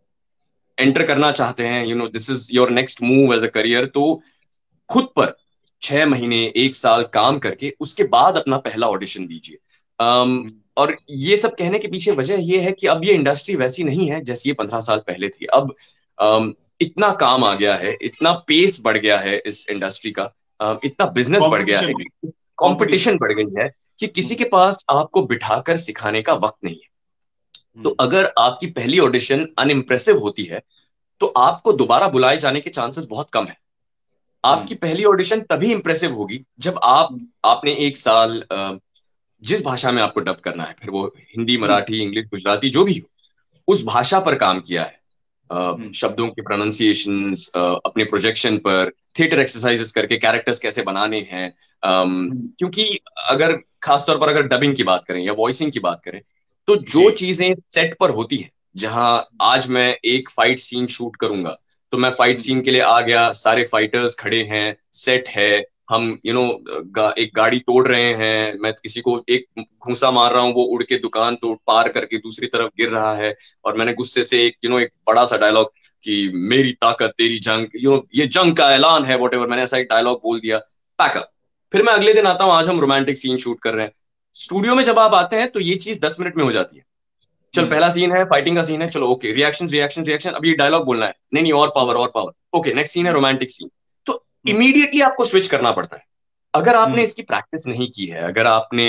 एंटर करना चाहते हैं you know this is your next move as a career तो खुद पर छह महीने एक साल काम करके उसके बाद अपना पहला ऑडिशन दीजिए um, और ये सब कहने के पीछे वजह ये है कि अब ये इंडस्ट्री वैसी नहीं है जैसी ये पंद्रह साल पहले थी। अब um, इतना काम आ गया है इतना पेस बढ़ गया है इस इंडस्ट्री का uh, इतना बिज़नेस बढ़ गया है कंपटीशन बढ़ गई है कि किसी के पास आपको बिठाकर सिखाने का वक्त नहीं है। तो हम्म। अगर आपकी पहली ऑडिशन अनइम्प्रेसिव होती है तो आपको दोबारा बुलाए जाने के चांसेस बहुत कम है। आपकी हम्म। पहली ऑडिशन तभी इंप्रेसिव होगी जब आप आपने एक साल जिस भाषा में आपको डब करना है फिर वो हिंदी हम्म। मराठी इंग्लिश गुजराती जो भी हो उस भाषा पर काम किया है हम्म। शब्दों के प्रोनाउंसिएशन अपने प्रोजेक्शन पर थिएटर एक्सरसाइजेस करके कैरेक्टर्स कैसे बनाने हैं हम्म। क्योंकि अगर खासतौर पर अगर डबिंग की बात करें या वॉइसिंग की बात करें तो जो चीज़ें सेट पर होती है जहाँ आज मैं एक फाइट सीन शूट करूँगा तो मैं फाइट सीन के लिए आ गया सारे फाइटर्स खड़े हैं सेट है हम यू you नो know, गा, एक गाड़ी तोड़ रहे हैं मैं किसी को एक घूसा मार रहा हूँ वो उड़ के दुकान तोड़ पार करके दूसरी तरफ़ गिर रहा है। और मैंने गुस्से से एक यू you नो know, एक बड़ा सा डायलॉग कि मेरी ताकत तेरी जंग यू नो ये जंग का ऐलान है वॉट मैंने ऐसा एक डायलॉग बोल दिया पैकअप फिर मैं अगले दिन आता हूँ आज हम रोमांटिक सीन शूट कर रहे हैं। स्टूडियो में जब आप आते हैं तो ये चीज़ दस मिनट में हो जाती है। चल हम्म। पहला सीन है फाइटिंग का सीन है चलो ओके रिएक्शन रिएक्शन रिएक्शन अब ये डायलॉग बोलना है। नहीं नहीं और पावर और पावर ओके नेक्स्ट सीन है रोमांटिक सीन इमीडिएटली आपको स्विच करना पड़ता है। अगर आपने हम्म। इसकी प्रैक्टिस नहीं की है अगर आपने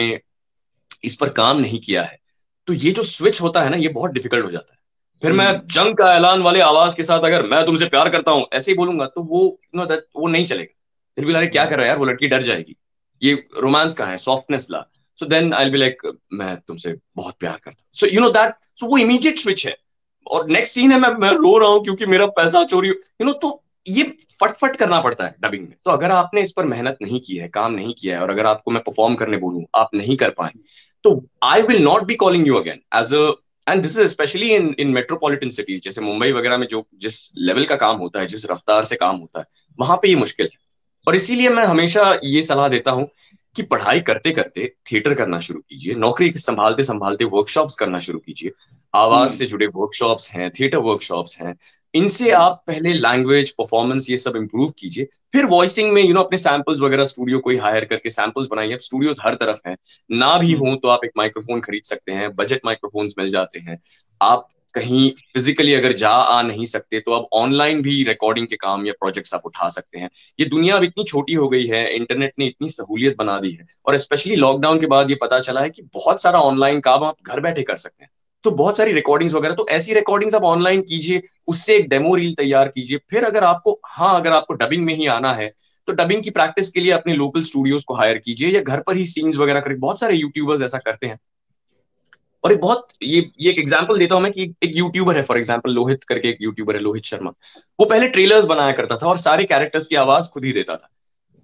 इस पर काम नहीं किया है तो ये जो स्विच होता है ना ये बहुत डिफ़िकल्ट हो जाता है। फिर मैं। जंग का ऐलान वाले आवाज़ के साथ अगर मैं तुमसे प्यार करता हूँ ऐसे ही बोलूँगा तो वो नो दैट वो नहीं चलेगा। फिर भी लारे क्या कर रहा है यार? वो लड़की डर जाएगी। ये रोमांस का है softness La. So then I be like मैं तुमसे बहुत प्यार करता हूँ। So you know that so वो इमीडिएट स्विच है। और नेक्स्ट सीन है मैं मैं रो रहा हूँ क्योंकि मेरा पैसा चोरी यू नो तो ये फटफट करना पड़ता है डबिंग में। तो अगर आपने इस पर मेहनत नहीं की है, काम नहीं किया है, और अगर आपको मैं परफॉर्म करने बोलूँ, आप नहीं कर पाए तो I will not be calling you again as a and this is specially in in metropolitan cities जैसे मुंबई वगैरह में जो, जिस लेवल का काम होता है, जिस रफ्तार से काम होता है, वहाँ पे ये मुश्किल है। और इसीलिए मैं हमेशा ये सलाह देता हूँ कि पढ़ाई करते करते थिएटर करना शुरू कीजिए नौकरी संभालते संभालते वर्कशॉप्स करना शुरू कीजिए। आवाज़। से जुड़े वर्कशॉप्स हैं थिएटर वर्कशॉप्स हैं। इनसे आप पहले लैंग्वेज परफॉर्मेंस ये सब इंप्रूव कीजिए। फिर वॉइसिंग में यू नो अपने सैंपल्स वगैरह स्टूडियो कोई हायर करके सैंपल्स बनाइए। अब स्टूडियोज हर तरफ़ हैं। ना भी हम्म। हो तो आप एक माइक्रोफोन खरीद सकते हैं बजट माइक्रोफोन्स मिल जाते हैं। आप कहीं फिजिकली अगर जा आ नहीं सकते तो अब ऑनलाइन भी रिकॉर्डिंग के काम या प्रोजेक्ट्स आप उठा सकते हैं। ये दुनिया अब इतनी छोटी हो गई है इंटरनेट ने इतनी सहूलियत बना दी है, और स्पेशली लॉकडाउन के बाद ये पता चला है कि बहुत सारा ऑनलाइन काम आप घर बैठे कर सकते हैं। तो बहुत सारी रिकॉर्डिंग्स वगैरह तो ऐसी रिकॉर्डिंग्स आप ऑनलाइन कीजिए, उससे एक डेमो रील तैयार कीजिए। फिर अगर आपको हाँ अगर आपको डबिंग में ही आना है तो डबिंग की प्रैक्टिस के लिए अपने लोकल स्टूडियोज को हायर कीजिए, या घर पर ही सीन्स वगैरह करें बहुत सारे यूट्यूबर्स ऐसा करते हैं। और एक बहुत ये ये एक एग्जांपल देता हूँ मैं कि एक यूट्यूबर है फॉर एग्ज़ाम्पल लोहित करके एक यूट्यूबर है लोहित शर्मा वो पहले ट्रेलर्स बनाया करता था और सारे कैरेक्टर्स की आवाज़ खुद ही देता था।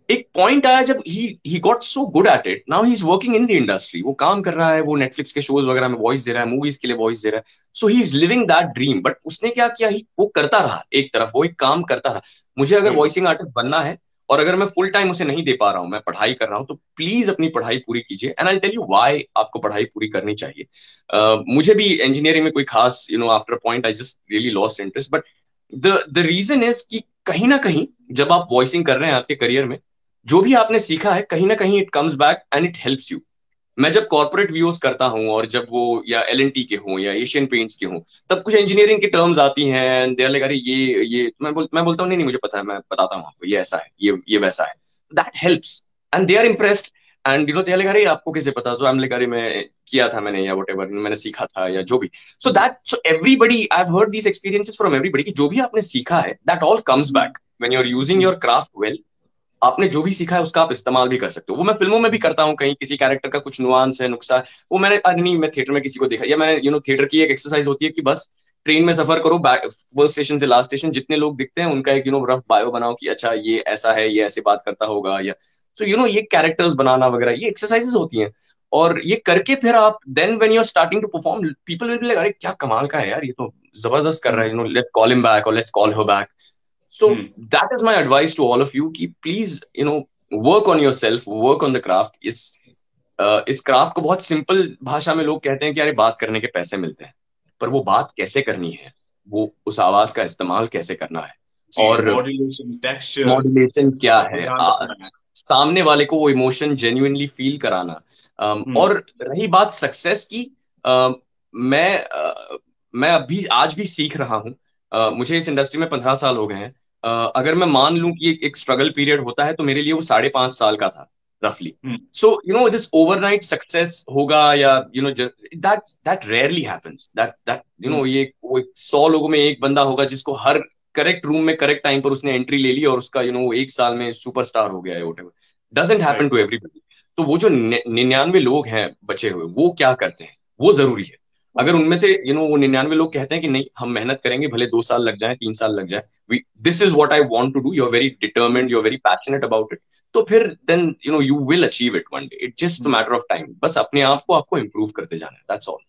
एक पॉइंट आया जब he he got so good at it now he is working in the industry वो काम कर रहा है वो नेटफ्लिक्स के शोज़ वगैरह में वॉइस दे रहा है मूवीज़ के लिए वॉइस दे रहा है। So he is living that dream but उसने क्या किया? ही वो करता रहा एक तरफ़ वो एक काम करता रहा। मुझे अगर वॉइसिंग आर्टिस्ट बनना है और अगर मैं फुल टाइम उसे नहीं दे पा रहा हूँ मैं पढ़ाई कर रहा हूँ तो प्लीज़ अपनी पढ़ाई पूरी कीजिए and I tell you why आपको पढ़ाई पूरी करनी चाहिए। uh, मुझे भी इंजीनियरिंग में कोई खास you know after point I just really lost interest but the the reason is कि कहीं ना कहीं जब आप वॉइसिंग कर रहे हैं आपके करियर में जो भी आपने सीखा है कहीं ना कहीं it comes back and it helps you मैं जब कॉर्पोरेट व्यूज़ करता हूँ और जब वो या एल एन टी के हों या एशियन पेंट्स के हों तब कुछ इंजीनियरिंग की टर्म्स आती हैं देर लाइक अरे ये ये मैं बोल मैं बोलता हूँ नहीं नहीं मुझे पता है मैं बताता हूँ आपको ये ऐसा है ये ये वैसा है. That helps and they are impressed and you know they like अरे आपको कैसे पता? सो आई एम लाइक अरे मैं किया था मैंने या वट मैंने सीखा था या जो भी. So that so everybody I have heard these experiences from everybody कि जो भी आपने सीखा है that all comes back when you are using your craft well आपने जो भी सीखा है, उसका आप इस्तेमाल भी कर सकते हो। वो मैं फ़िल्मों में भी करता हूँ, कहीं किसी कैरेक्टर का कुछ नुआंस है, नुकसा वो मैंने नहीं, मैं थिएटर में किसी को देखा, या मैंने यू नो थिएटर की एक एक्सरसाइज होती है कि बस ट्रेन में सफ़र करो फ़र्स्ट स्टेशन से लास्ट स्टेशन जितने लोग दिखते हैं, उनका एक यू नो रफ बायो बनाओ कि अच्छा ये ऐसा है, ये ऐसे बात करता होगा, या सो यू नो ये कैरेक्टर्स बनाना वगैरह, ये एक्सरसाइजेस होती हैं। और ये करके फिर आप then when you are starting to perform people will be like अरे, क्या कमाल का है यार, ये तो ज़बरदस्त कर रहा है you know let's call him back और let's call her back so that is my advice to all of you कि please you know work on your self work on the craft इस uh, इस craft को बहुत simple भाषा में लोग कहते हैं कि अरे बात करने के पैसे मिलते हैं पर वो बात कैसे करनी है? वो उस आवाज़ का इस्तेमाल कैसे करना है? और मॉड्यूलेशन क्या है? आ, सामने वाले को वो इमोशन जेन्युइनली फील कराना। Um, और रही बात सक्सेस की uh, मैं uh, मैं अभी आज भी सीख रहा हूँ। Uh, मुझे इस इंडस्ट्री में पंद्रह साल हो गए हैं। अगर मैं मान लूँ कि एक स्ट्रगल पीरियड होता है तो मेरे लिए वो साढ़े पाँच साल का था रफली so you know this overnight success होगा या you know that that rarely happens that that you know ये वो सौ लोगों में एक बंदा होगा जिसको हर करेक्ट रूम में करेक्ट टाइम पर उसने एंट्री ले ली और उसका यू you नो know, एक साल में सुपरस्टार हो गया है डजेंट हैपन टू एवरीबडी तो वो जो निन्यानवे लोग हैं बचे हुए वो क्या करते हैं? वो ज़रूरी है। अगर उनमें से यू नो वो निन्यानवे लोग कहते हैं कि नहीं हम मेहनत करेंगे भले दो साल लग जाए तीन साल लग जाए this is what I want to do you're very determined you're very passionate about it तो फिर then you know you will achieve it one day it just matter of time बस अपने आप को आपको इम्प्रूव करते जाना है that's all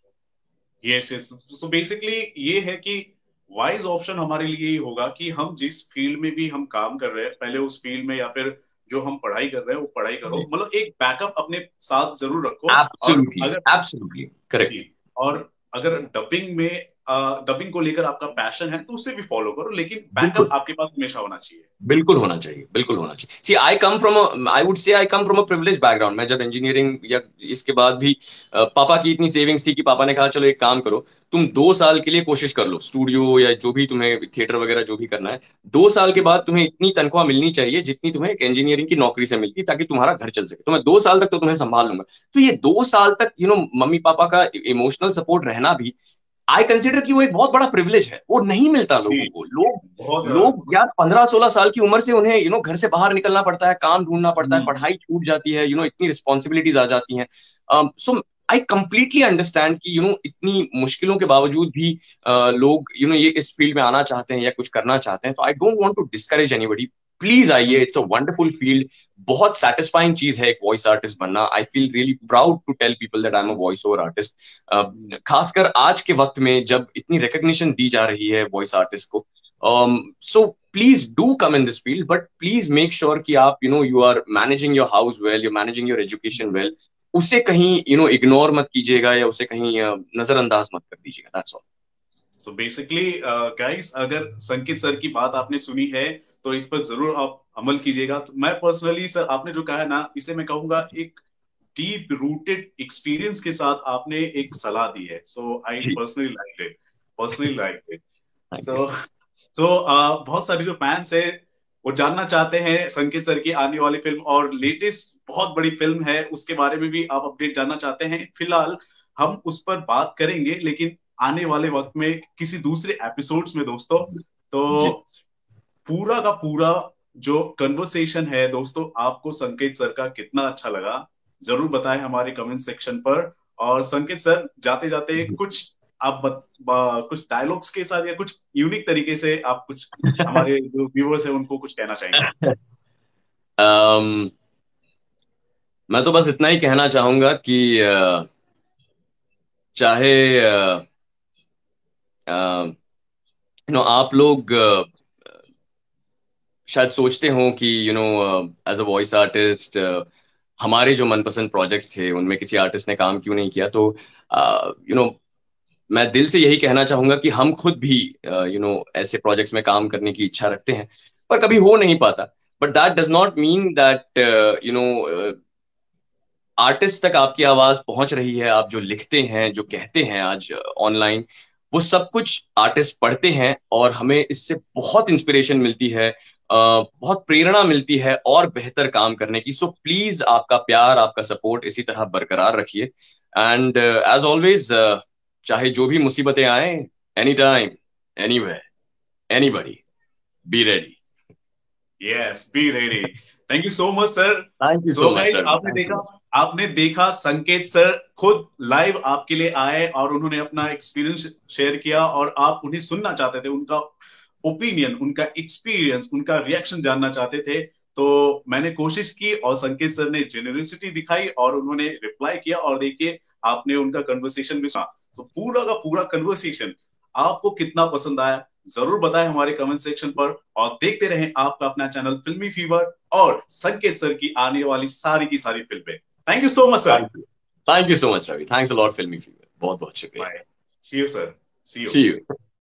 yes yes so basically ये है कि वाइज ऑप्शन हमारे लिए ही होगा कि हम जिस फ़ील्ड में भी हम काम कर रहे हैं पहले उस फ़ील्ड में या फिर जो हम पढ़ाई कर रहे हैं वो पढ़ाई करो। मतलब एक बैकअप अपने साथ ज़रूर रखो। Absolutely, और अगर एब्सोल्युटली करेक्ट और अगर डबिंग में डबिंग को लेकर आपका पैशन है तो उसे भी फॉलो करो लेकिन बैकअप आपके पास हमेशा होना चाहिए। बिल्कुल होना चाहिए बिल्कुल होना चाहिए। सी आई कम from I would say I come from a privilege background मैं जब इंजीनियरिंग या इसके बाद भी पापा की इतनी सेविंग्स थी कि पापा ने कहा चलो एक काम करो तुम दो साल के लिए कोशिश कर लो। स्टूडियो या जो भी तुम्हें थिएटर वगैरह जो भी करना है दो साल के बाद तुम्हें इतनी तनख्वाह मिलनी चाहिए जितनी तुम्हें एक इंजीनियरिंग की नौकरी से मिलती ताकि तुम्हारा घर चल सके। तो मैं दो साल तक तो तुम्हें संभाल लूँगा। तो ये दो साल तक यू नो मम्मी पापा का इमोशनल सपोर्ट रहना भी आई कंसिडर कि वो एक बहुत बड़ा प्रिविलेज है। वो नहीं मिलता लोगों को। लोग लोग यार पंद्रह सोलह साल की उम्र से उन्हें यू नो घर से बाहर निकलना पड़ता है काम ढूंढना पड़ता है हम्म। पढ़ाई छूट जाती है यू नो इतनी रिस्पॉन्सिबिलिटीज आ जाती हैं। सो आई कंप्लीटली अंडरस्टैंड कि यू नो इतनी मुश्किलों के बावजूद भी uh, लोग यू नो ये इस फ़ील्ड में आना चाहते हैं या कुछ करना चाहते हैं। तो I don't want to discourage anybody please आइए इट्स अ वंडरफुल फ़ील्ड बहुत सेटिस्फाइंग चीज़ है एक वॉइस आर्टिस्ट बनना. I feel really proud to tell people that I am a voice over artist खासकर आज के वक्त में जब इतनी रिकग्निशन दी जा रही है वॉइस आर्टिस्ट को so please do come in this field but please make sure कि आप you know you are managing your house well you managing your education well उसे कहीं यू नो इग्नोर मत कीजिएगा या उसे कहीं uh, नजरअंदाज मत कर दीजिएगा that's all so basically guys अगर संकित सर की बात आपने सुनी है तो इस पर ज़रूर आप अमल कीजिएगा। तो मैं पर्सनली सर आपने जो कहा है ना इसे मैं कहूँगा एक डीप रूटेड एक्सपीरियंस के साथ आपने एक सलाह दी है। So I personally like it personally like it so so बहुत सारे जो फैंस है वो जानना चाहते हैं संकेत सर की आने वाली फ़िल्म और लेटेस्ट बहुत बड़ी फ़िल्म है उसके बारे में भी आप अपडेट जानना चाहते हैं। फ़िलहाल हम उस पर बात करेंगे लेकिन आने वाले वक्त में किसी दूसरे एपिसोड्स में दोस्तों। तो पूरा का पूरा जो कन्वर्सेशन है दोस्तों आपको संकेत सर का कितना अच्छा लगा ज़रूर बताएँ हमारे कमेंट सेक्शन पर। और संकेत सर जाते जाते कुछ आप बत, बा, कुछ डायलॉग्स के साथ या कुछ यूनिक तरीके से आप कुछ हमारे जो व्यूअर्स है उनको कुछ कहना चाहेंगे? Um, मैं तो बस इतना ही कहना चाहूँगा कि uh, चाहे यू नो आप लोग शायद सोचते हो कि you know as a voice artist हमारे जो मनपसंद प्रोजेक्ट्स थे, उनमें किसी आर्टिस्ट ने काम क्यों नहीं किया? तो यू नो मैं दिल से यही कहना चाहूँगा कि हम खुद भी यू नो ऐसे प्रोजेक्ट्स में काम करने की इच्छा रखते हैं, पर कभी हो नहीं पाता। But that does not mean that you know artist तक आपकी आवाज़ पहुँच रही है, आप जो लिखते हैं, जो कहते हैं आज ऑनलाइन वो सब कुछ आर्टिस्ट पढ़ते हैं और हमें इससे बहुत इंस्पिरेशन मिलती है बहुत प्रेरणा मिलती है और बेहतर काम करने की। सो प्लीज़ आपका प्यार आपका सपोर्ट इसी तरह बरकरार रखिए। एंड एज ऑलवेज चाहे जो भी मुसीबतें आए any time any way anybody be ready yes be ready thank you so much sir thank you so much आपने देखा आपने देखा संकेत सर खुद लाइव आपके लिए आए और उन्होंने अपना एक्सपीरियंस शेयर किया और आप उन्हें सुनना चाहते थे, उनका ओपिनियन उनका एक्सपीरियंस उनका रिएक्शन जानना चाहते थे। तो मैंने कोशिश की और संकेत सर ने जेनरसिटी दिखाई और उन्होंने रिप्लाई किया और देखिए, आपने उनका कन्वर्सेशन भी सुना। तो पूरा का पूरा कन्वर्सेशन आपको कितना पसंद आया, ज़रूर बताएँ हमारे कमेंट सेक्शन पर और देखते रहें आपका अपना चैनल फिल्मी फीवर और संकेत सर की आने वाली सारी की सारी फ़िल्में। Thank you so much sir thank you so much Ravi thanks a lot Filmi Fever बहुत बहुत शुक्रिया see you sir see you see you